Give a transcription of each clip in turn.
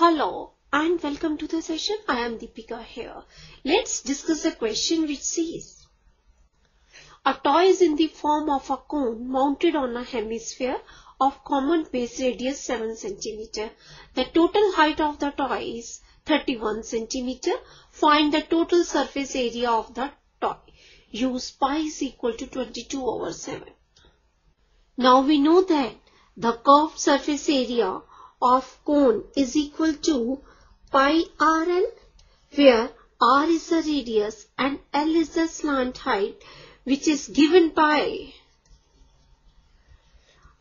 Hello and welcome to the session. I am Deepika here. Let's discuss a question which says A toy is in the form of a cone mounted on a hemisphere of common base radius 7 cm. The total height of the toy is 31 cm. Find the total surface area of the toy. Use pi is equal to 22 over 7. Now we know that the curved surface area of cone is equal to pi rl where r is the radius and l is the slant height which is given by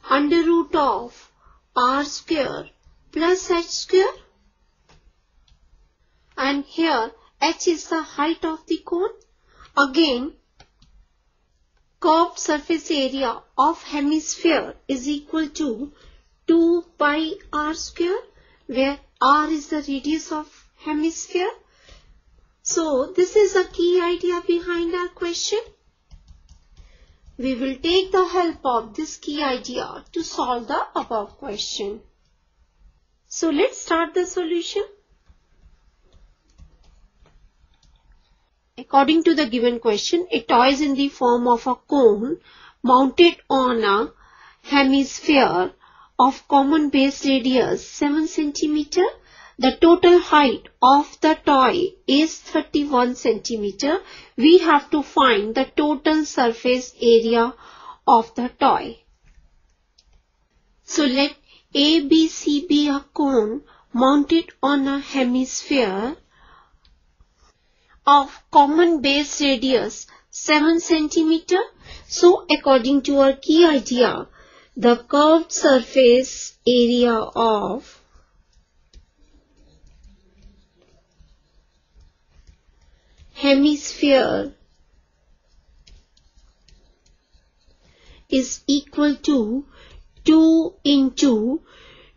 under root of r square plus h square. And here h is the height of the cone. Again curved surface area of hemisphere is equal to 2 pi r square where r is the radius of hemisphere. So this is a key idea behind our question. We will take the help of this key idea to solve the above question. So let's start the solution. According to the given question, a toy is in the form of a cone mounted on a hemisphere of common base radius 7 cm. The total height of the toy is 31 cm. We have to find the total surface area of the toy. So let ABC be a cone mounted on a hemisphere of common base radius 7 cm. So according to our key idea, the curved surface area of hemisphere is equal to 2 into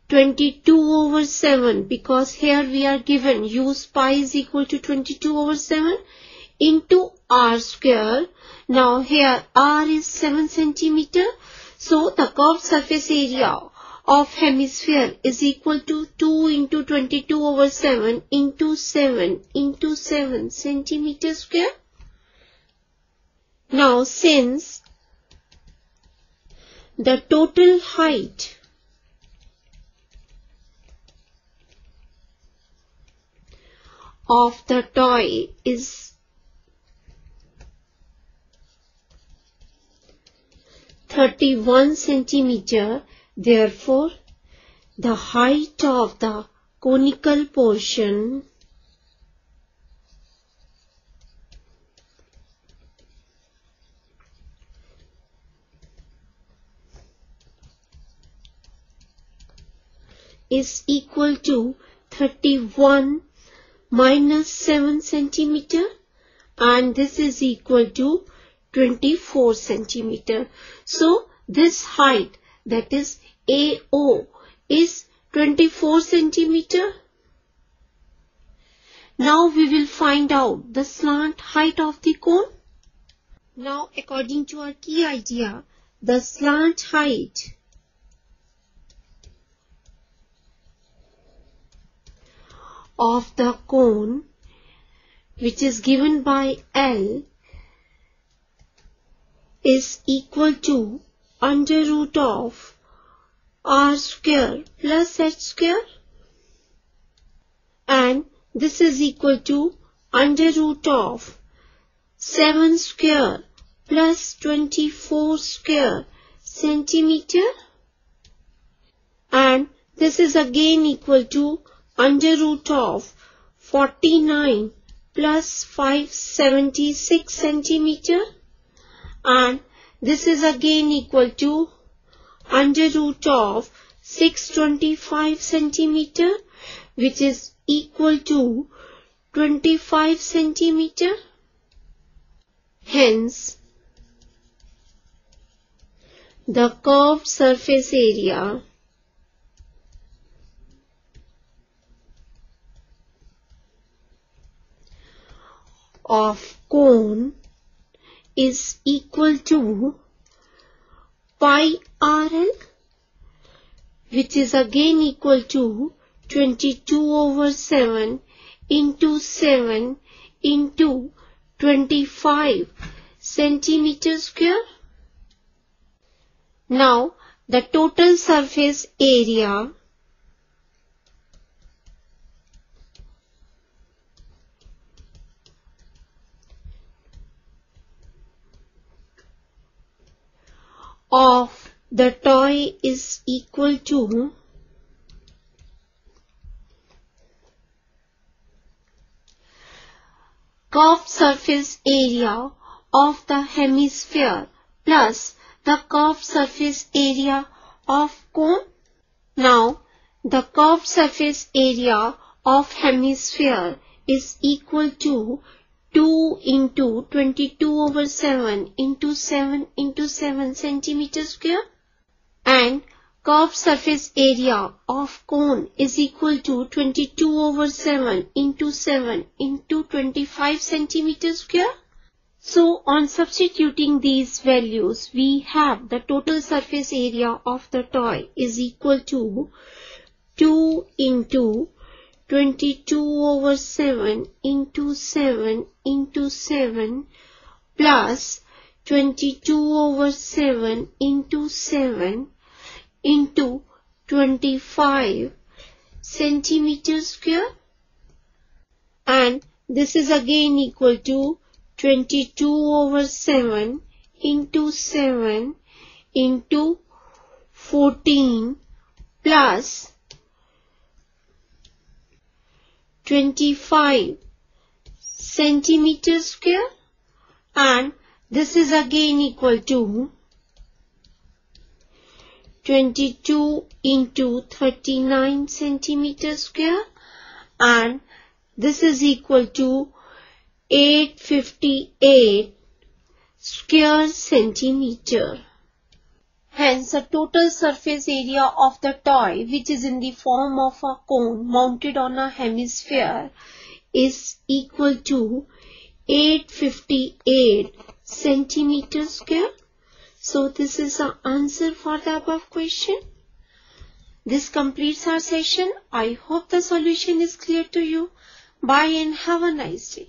22 over 7 because here we are given use pi is equal to 22 over 7 into r square. Now here r is 7 centimeter so the curved surface area of hemisphere is equal to 2 into 22 over 7 into 7 into 7 centimeter square. Now since the total height of the toy is 31 centimeter. Therefore, the height of the conical portion is equal to 31 minus 7 centimeter and this is equal to 24 centimeter. So this height that is AO is 24 centimeter. Now we will find out the slant height of the cone. Now according to our key idea, the slant height of the cone which is given by L is equal to under root of r square plus h square. And this is equal to under root of 7 square plus 24 square centimeter. And this is again equal to under root of 49 plus 576 centimeter and this is again equal to under root of 625 centimeter which is equal to 25 centimeter. Hence, the curved surface area of cone is equal to pi rl which is again equal to 22 over 7 into 7 into 25 centimeter square. Now the total surface area of the toy is equal to curved surface area of the hemisphere plus the curved surface area of cone. Now, the curved surface area of hemisphere is equal to 2 into 22 over 7 into 7 into 7 centimeter square and curved surface area of cone is equal to 22 over 7 into 7 into 25 centimeter square. So on substituting these values, we have the total surface area of the toy is equal to 2 into 22 over 7 into 7 into 7 plus 22 over 7 into 7 into 25 centimeter square. And this is again equal to 22 over 7 into 7 into 14 plus 25 centimeter square and this is again equal to 22 into 39 centimeter square and this is equal to 858 square centimeter. Hence, the total surface area of the toy, which is in the form of a cone mounted on a hemisphere, is equal to 858 centimeter square. So, this is the answer for the above question. This completes our session. I hope the solution is clear to you. Bye and have a nice day.